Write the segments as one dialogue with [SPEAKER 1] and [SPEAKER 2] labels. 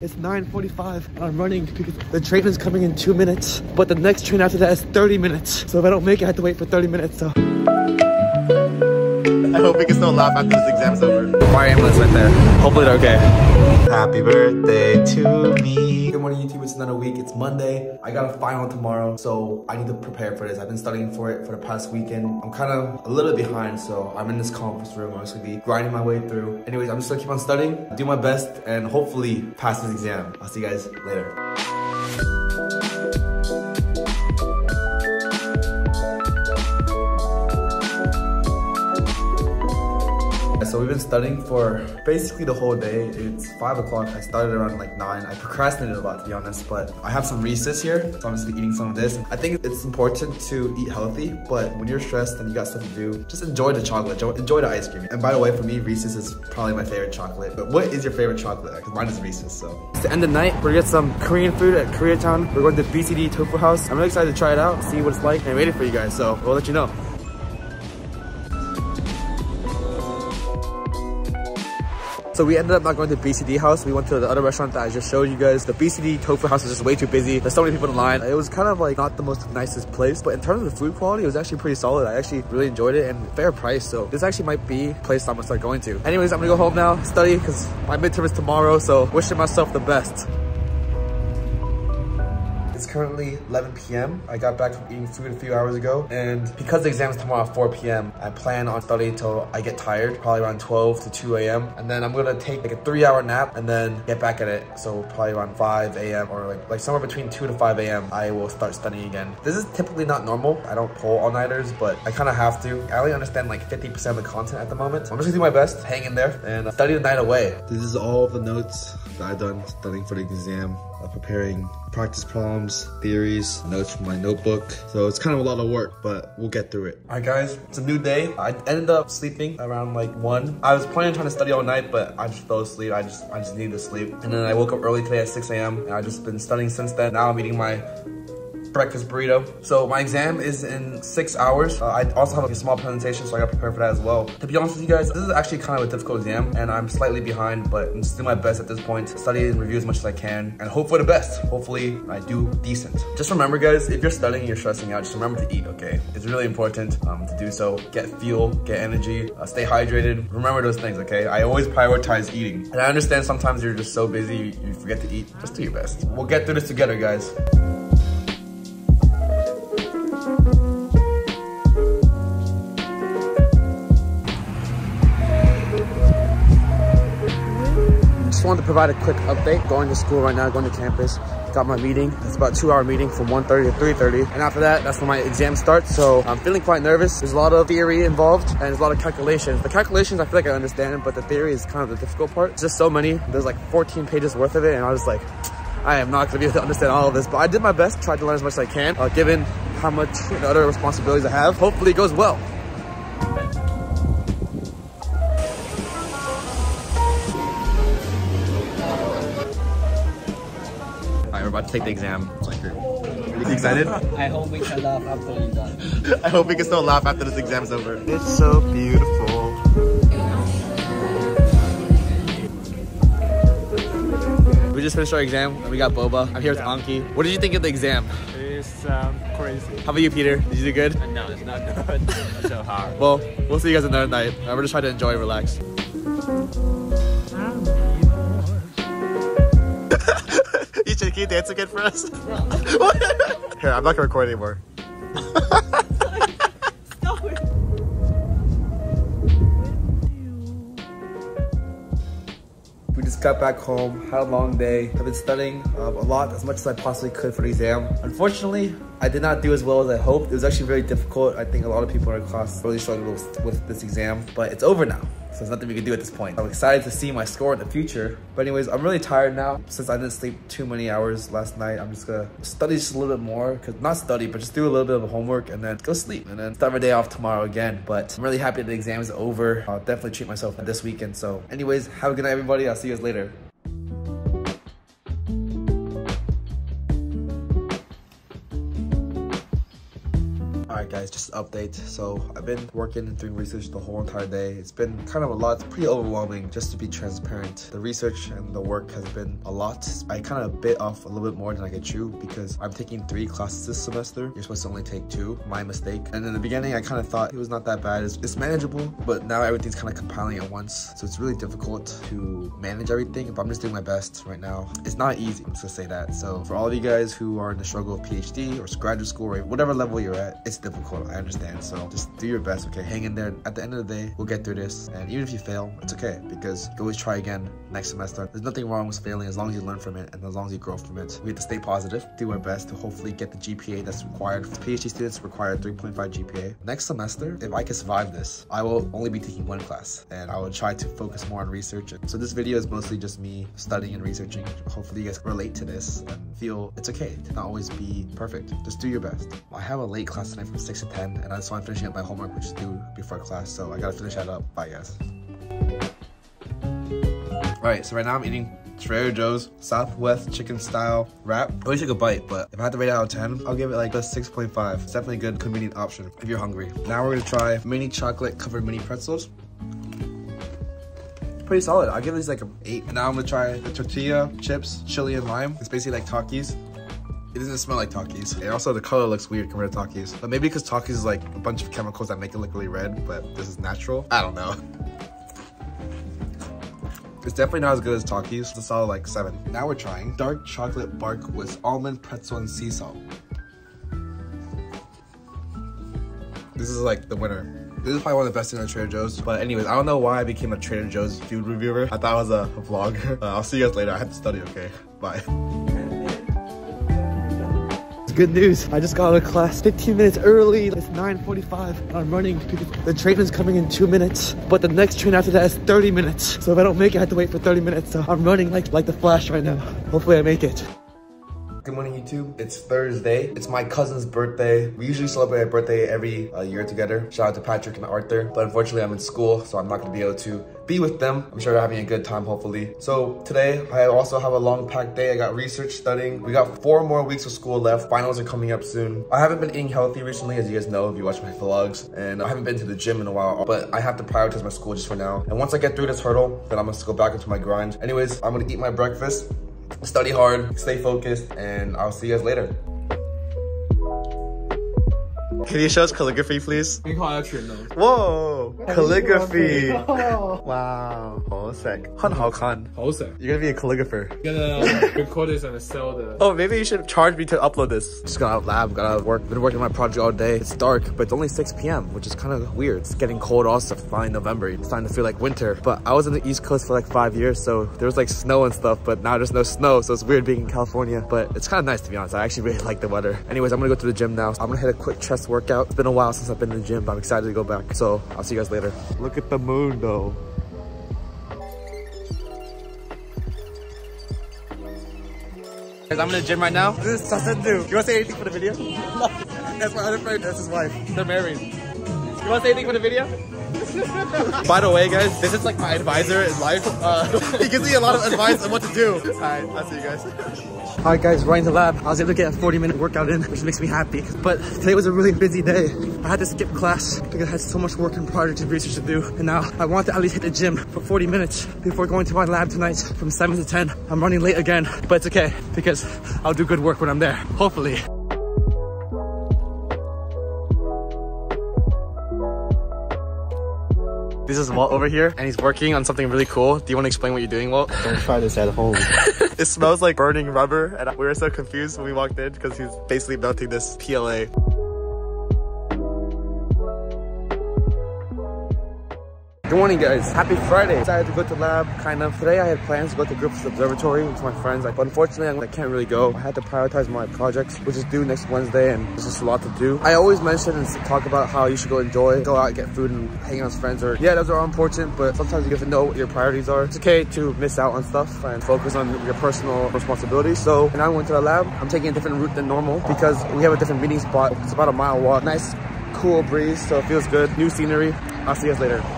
[SPEAKER 1] It's 9.45 and I'm running because the train is coming in two minutes, but the next train after that is 30 minutes. So if I don't make it, I have to wait for 30 minutes, so.
[SPEAKER 2] I hope we can still laugh after this exam's over.
[SPEAKER 1] Fire ambulance right there. Hopefully they're okay.
[SPEAKER 2] Happy birthday to me.
[SPEAKER 1] Good morning YouTube, it's another week, it's Monday. I got a final tomorrow, so I need to prepare for this. I've been studying for it for the past weekend. I'm kind of a little behind, so I'm in this conference room. I'm just gonna be grinding my way through. Anyways, I'm just gonna keep on studying, do my best, and hopefully pass this exam. I'll see you guys later. We've been studying for basically the whole day. It's five o'clock. I started around like nine. I procrastinated a lot to be honest, but I have some Reese's here, so I'm just eating some of this. I think it's important to eat healthy, but when you're stressed and you got stuff to do, just enjoy the chocolate, enjoy the ice cream. And by the way, for me, Reese's is probably my favorite chocolate. But what is your favorite chocolate? Because mine is Reese's, so. It's the end of the night. We're gonna get some Korean food at Koreatown. We're going to BCD Tofu House. I'm really excited to try it out, see what it's like, and waiting for you guys, so we'll let you know. So we ended up not going to BCD house. We went to the other restaurant that I just showed you guys. The BCD tofu house is just way too busy. There's so many people in line. It was kind of like not the most nicest place, but in terms of the food quality, it was actually pretty solid. I actually really enjoyed it and fair price. So this actually might be a place I'm gonna start going to. Anyways, I'm gonna go home now, study, because my midterm is tomorrow. So wishing myself the best currently 11 p.m. I got back from eating food a few hours ago. And because the exam is tomorrow at 4 p.m., I plan on studying until I get tired, probably around 12 to 2 a.m. And then I'm gonna take like a three hour nap and then get back at it. So probably around 5 a.m. or like, like somewhere between 2 to 5 a.m. I will start studying again. This is typically not normal. I don't pull all-nighters, but I kind of have to. I only understand like 50% of the content at the moment. I'm just gonna do my best, hang in there, and study the night away. This is all the notes that I've done studying for the exam uh, preparing practice problems, theories, notes from my notebook. So it's kind of a lot of work, but we'll get through it. All right, guys, it's a new day. I ended up sleeping around like one. I was planning on trying to study all night, but I just fell asleep. I just, I just needed to sleep. And then I woke up early today at 6 a.m. and I've just been studying since then. Now I'm eating my breakfast burrito. So my exam is in six hours. Uh, I also have like, a small presentation, so I got prepared for that as well. To be honest with you guys, this is actually kind of a difficult exam, and I'm slightly behind, but I'm just doing my best at this point. Study and review as much as I can, and hope for the best. Hopefully, I do decent. Just remember, guys, if you're studying and you're stressing out, just remember to eat, okay? It's really important um, to do so. Get fuel, get energy, uh, stay hydrated. Remember those things, okay? I always prioritize eating. And I understand sometimes you're just so busy, you forget to eat. Just do your best. We'll get through this together, guys. Wanted to provide a quick update. Going to school right now, going to campus. Got my meeting. It's about two hour meeting from 1.30 to 3.30. And after that, that's when my exam starts. So I'm feeling quite nervous. There's a lot of theory involved and there's a lot of calculations. The calculations, I feel like I understand, but the theory is kind of the difficult part. It's just so many. There's like 14 pages worth of it. And I was like, I am not gonna be able to understand all of this, but I did my best, tried to learn as much as I can, uh, given how much you know, other responsibilities I have. Hopefully it goes well. About to take the exam. It's like, You excited?
[SPEAKER 3] I hope we can laugh after you're done.
[SPEAKER 2] I hope we can still laugh after this exam is over.
[SPEAKER 1] It's so beautiful. We just finished our exam and we got boba. I'm here with Anki. What did you think of the exam?
[SPEAKER 4] It's um, crazy.
[SPEAKER 1] How about you, Peter? Did you do good?
[SPEAKER 4] No, it's not good. it's so hard.
[SPEAKER 1] Well, we'll see you guys another night. We're just trying to enjoy and relax. Can you dance again for us? Here, I'm not gonna record anymore. We just got back home, had a long day. I've been studying um, a lot, as much as I possibly could for the exam. Unfortunately, I did not do as well as I hoped. It was actually very difficult. I think a lot of people in our class really struggled with, with this exam, but it's over now. So there's nothing we can do at this point. I'm excited to see my score in the future. But anyways, I'm really tired now. Since I didn't sleep too many hours last night, I'm just gonna study just a little bit more. Cause not study, but just do a little bit of homework and then go sleep. And then start my day off tomorrow again. But I'm really happy the exam is over. I'll definitely treat myself this weekend. So anyways, have a good night everybody. I'll see you guys later. Guys, just an update. So I've been working and doing research the whole entire day. It's been kind of a lot, it's pretty overwhelming just to be transparent. The research and the work has been a lot. I kind of bit off a little bit more than I could chew because I'm taking three classes this semester. You're supposed to only take two, my mistake. And in the beginning, I kind of thought it was not that bad. It's, it's manageable, but now everything's kind of compiling at once. So it's really difficult to manage everything, but I'm just doing my best right now. It's not easy, just gonna say that. So for all of you guys who are in the struggle of PhD or graduate school or whatever level you're at, it's difficult, I understand. So just do your best, okay? Hang in there. At the end of the day, we'll get through this. And even if you fail, it's okay because you always try again next semester. There's nothing wrong with failing as long as you learn from it and as long as you grow from it. We have to stay positive, do our best to hopefully get the GPA that's required. PhD students require 3.5 GPA. Next semester, if I can survive this, I will only be taking one class and I will try to focus more on research. So this video is mostly just me studying and researching. Hopefully you guys relate to this and feel it's okay to not always be perfect. Just do your best. I have a late class tonight from 6 to 10 and I just want to finish up my homework which is due before class. So I gotta finish that up. Bye guys. Alright, so right now I'm eating Trader Joe's Southwest chicken style wrap. I always take a bite, but if I had to rate it out of 10, I'll give it like a 6.5. It's definitely a good convenient option if you're hungry. Now we're gonna try mini chocolate covered mini pretzels. Pretty solid. I'll give these like an 8. And now I'm gonna try the tortilla chips, chili and lime. It's basically like Takis. It doesn't smell like Takis. And also the color looks weird compared to Takis. But maybe because Takis is like a bunch of chemicals that make it look really red, but this is natural. I don't know. It's definitely not as good as Takis. It's a solid like seven. Now we're trying dark chocolate bark with almond pretzel and sea salt. This is like the winner. This is probably one of the best things at Trader Joe's. But anyways, I don't know why I became a Trader Joe's food reviewer. I thought I was a, a vlogger. Uh, I'll see you guys later. I have to study, okay? Bye. Good news, I just got out of class 15 minutes early. It's 9.45. I'm running because the train is coming in two minutes, but the next train after that is 30 minutes. So if I don't make it, I have to wait for 30 minutes. So I'm running like, like the flash right now. Hopefully I make it. Good morning, YouTube. It's Thursday. It's my cousin's birthday. We usually celebrate a birthday every uh, year together. Shout out to Patrick and Arthur. But unfortunately, I'm in school, so I'm not gonna be able to be with them. I'm sure they're having a good time, hopefully. So today, I also have a long packed day. I got research studying. We got four more weeks of school left. Finals are coming up soon. I haven't been eating healthy recently, as you guys know if you watch my vlogs. And I haven't been to the gym in a while, but I have to prioritize my school just for now. And once I get through this hurdle, then I'm gonna go back into my grind. Anyways, I'm gonna eat my breakfast study hard, stay focused, and I'll see you guys later.
[SPEAKER 2] Can you show us calligraphy, please?
[SPEAKER 4] 你画下全了。
[SPEAKER 2] Whoa! Calligraphy! wow. Oh, sick. 很好看.
[SPEAKER 4] 好神
[SPEAKER 2] You're gonna be a calligrapher.
[SPEAKER 4] gonna record this and sell the
[SPEAKER 2] Oh, maybe you should charge me to upload this.
[SPEAKER 1] Just got out of lab, got out of work, been working on my project all day. It's dark, but it's only 6 p.m., which is kind of weird. It's getting cold also, finally November. It's starting to feel like winter. But I was in the East Coast for like five years, so there was like snow and stuff, but now there's no snow, so it's weird being in California. But it's kind of nice to be honest. I actually really like the weather. Anyways, I'm gonna go to the gym now. I'm gonna hit a quick chest workout. it's been a while since I've been in the gym, but I'm excited to go back. So I'll see you guys later.
[SPEAKER 2] Look at the moon, though.
[SPEAKER 1] Guys, I'm in the gym right now. This is Sasendu. You wanna say anything for the video? No. That's my other friend, that's his wife. They're married. You wanna say anything for the video?
[SPEAKER 2] By the way, guys, this is like my advisor in life. Uh, he gives me a lot of advice on what to do. Alright, I'll see you guys.
[SPEAKER 1] Alright guys, right in the lab. I was able to get a 40 minute workout in, which makes me happy. But today was a really busy day. I had to skip class because I had so much work and project and research to do. And now I want to at least hit the gym for 40 minutes before going to my lab tonight from 7 to 10. I'm running late again, but it's okay because I'll do good work when I'm there. Hopefully. This is Walt over here, and he's working on something really cool. Do you want to explain what you're doing, Walt?
[SPEAKER 3] Don't try this at home.
[SPEAKER 2] It smells like burning rubber, and we were so confused when we walked in because he's basically melting this PLA.
[SPEAKER 1] Good morning, guys. Happy Friday. Decided to go to lab, kind of. Today I had plans to go to Griffith Observatory with my friends, but unfortunately I can't really go. I had to prioritize my projects, which is due next Wednesday, and there's just a lot to do. I always mention and talk about how you should go enjoy, go out, get food, and hang out with friends. Or yeah, those are all important, but sometimes you have to know what your priorities are. It's okay to miss out on stuff and focus on your personal responsibilities. So when I went to the lab, I'm taking a different route than normal because we have a different meeting spot. It's about a mile walk. Nice, cool breeze, so it feels good. New scenery. I'll see you guys later.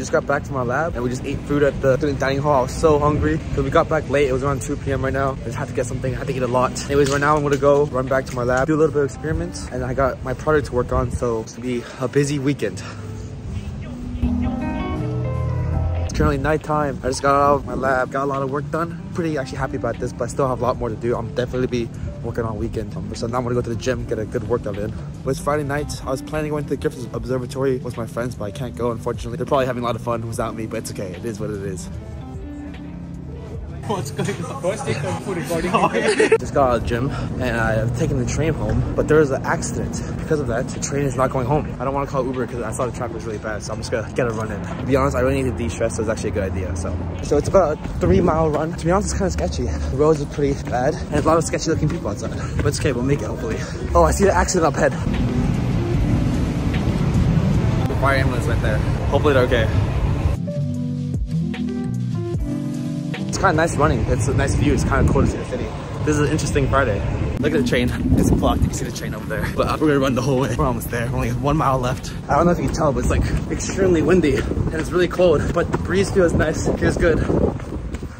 [SPEAKER 1] Just got back to my lab and we just ate food at the student dining hall. I was so hungry because we got back late. It was around 2 p.m. right now. I just had to get something. I had to eat a lot. Anyways, right now I'm gonna go run back to my lab, do a little bit of experiments, and I got my project to work on. So it's gonna be a busy weekend. Currently nighttime. I just got out of my lab, got a lot of work done. Pretty actually happy about this, but I still have a lot more to do. I'm definitely be working on weekend. Um, so now I'm gonna go to the gym, get a good workout in. But it's Friday night. I was planning on going to the Griffith Observatory with my friends, but I can't go, unfortunately. They're probably having a lot of fun without me, but it's okay. It is what it is.
[SPEAKER 4] What's going on? First take the food recording.
[SPEAKER 1] Just got out of the gym and I've taken the train home, but there was an accident. Because of that, the train is not going home. I don't want to call Uber because I saw the traffic was really bad, so I'm just gonna get a run in. To be honest, I really need to de-stress, so it's actually a good idea. So, so it's about a three mile run. To be honest, it's kind of sketchy. The roads are pretty bad and a lot of sketchy looking people outside. But it's okay, we'll make it hopefully. Oh, I see the accident up ahead. The fire ambulance went there. Hopefully they're okay. Kind of nice running. It's a nice view. It's kind of cool to see the city. This is an interesting Friday. Look at the train. It's blocked. You can see the train over there. But we're gonna run the whole way. We're almost there. We're only one mile left. I don't know if you can tell, but it's like extremely windy and it's really cold. But the breeze feels nice. Feels good.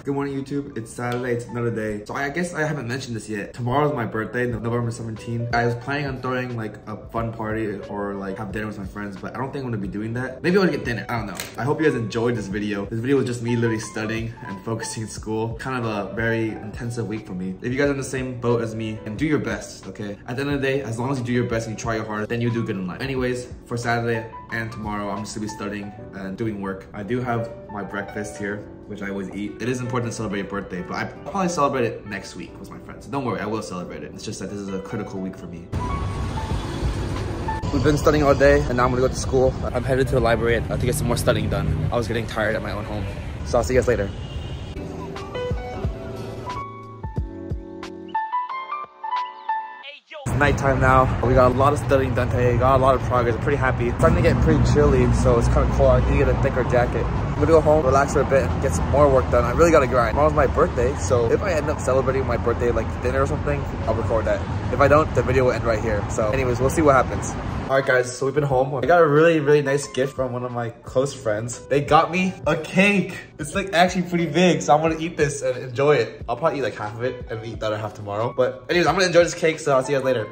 [SPEAKER 1] Good morning, YouTube. It's Saturday. It's another day. So I guess I haven't mentioned this yet. Tomorrow's my birthday, November 17th. I was planning on throwing like a fun party or like have dinner with my friends, but I don't think I'm gonna be doing that. Maybe I'll get dinner. I don't know. I hope you guys enjoyed this video. This video was just me literally studying and focusing in school. Kind of a very intensive week for me. If you guys are in the same boat as me, and do your best, okay? At the end of the day, as long as you do your best and you try your hardest, then you do good in life. Anyways, for Saturday and tomorrow, I'm just gonna be studying and doing work. I do have my breakfast here which I always eat. It is important to celebrate your birthday, but I probably celebrate it next week with my friends. So Don't worry, I will celebrate it. It's just that this is a critical week for me. We've been studying all day, and now I'm gonna go to school. I'm headed to the library to get some more studying done. I was getting tired at my own home. So I'll see you guys later. It's nighttime now. We got a lot of studying done today, got a lot of progress. I'm pretty happy. It's starting to get pretty chilly, so it's kind of cold. I need to get a thicker jacket. I'm gonna go home, relax for a bit, and get some more work done. I really gotta grind. Tomorrow's my birthday, so if I end up celebrating my birthday like dinner or something, I'll record that. If I don't, the video will end right here. So anyways, we'll see what happens. All right, guys, so we've been home. I got a really, really nice gift from one of my close friends. They got me a cake. It's like actually pretty big, so I'm gonna eat this and enjoy it. I'll probably eat like half of it and eat the other half tomorrow. But anyways, I'm gonna enjoy this cake, so I'll see you guys later.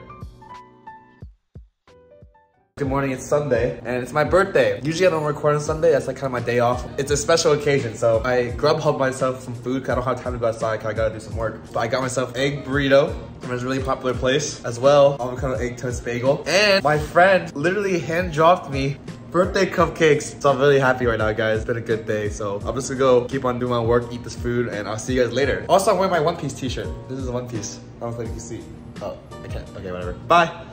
[SPEAKER 1] Good morning, it's Sunday, and it's my birthday. Usually I don't record on Sunday, that's like kind of my day off. It's a special occasion, so I Grubhub myself some food because I don't have time to go outside because I gotta do some work. But I got myself egg burrito from this really popular place, as well, avocado egg toast bagel. And my friend literally hand dropped me birthday cupcakes. So I'm really happy right now, guys. It's been a good day. So I'm just gonna go keep on doing my work, eat this food, and I'll see you guys later. Also, I'm wearing my One Piece t-shirt. This is a One Piece. I don't think you can see. Oh, I can't. Okay, whatever. Bye.